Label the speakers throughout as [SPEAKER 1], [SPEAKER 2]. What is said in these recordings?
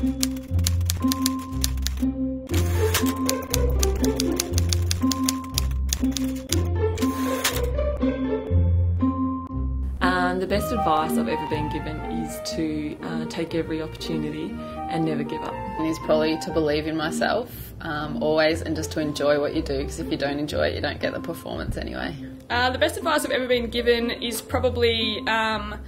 [SPEAKER 1] Música Um, the best advice I've ever been given is to uh, take every opportunity and never give up.
[SPEAKER 2] Is probably to believe in myself um, always and just to enjoy what you do because if you don't enjoy it, you don't get the performance anyway.
[SPEAKER 3] Uh, the best advice I've ever been given is probably um,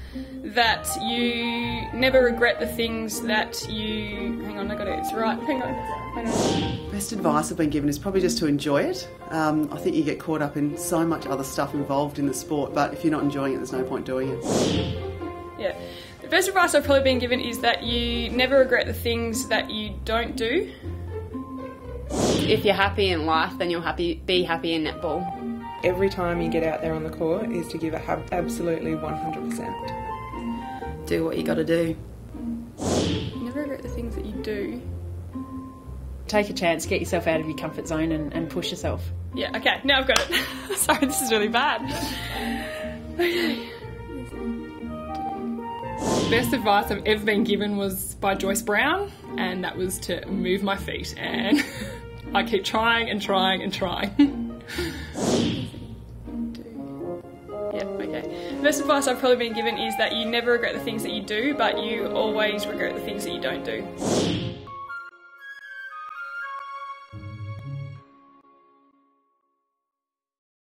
[SPEAKER 3] that you never regret the things that you. Hang on, I got it. It's right. Hang on. Hang on.
[SPEAKER 4] Best advice I've been given is probably just to enjoy it. Um, I think you get caught up in so much other stuff involved in the sport, but if you're not enjoying it, there's no point doing it.
[SPEAKER 3] Yeah. The best advice I've probably been given is that you never regret the things that you don't do.
[SPEAKER 5] If you're happy in life, then you'll happy be happy in netball.
[SPEAKER 6] Every time you get out there on the court is to give it absolutely 100%.
[SPEAKER 1] Do what you got to do.
[SPEAKER 3] You never regret the things that you do.
[SPEAKER 7] Take a chance, get yourself out of your comfort zone and, and push yourself.
[SPEAKER 3] Yeah, okay, now I've got it. Sorry, this is really bad.
[SPEAKER 8] Best advice I've ever been given was by Joyce Brown, and that was to move my feet. And I keep trying and trying and trying.
[SPEAKER 3] Yeah, okay. The best advice I've probably been given is that you never regret the things that you do, but you always regret the things that you don't do.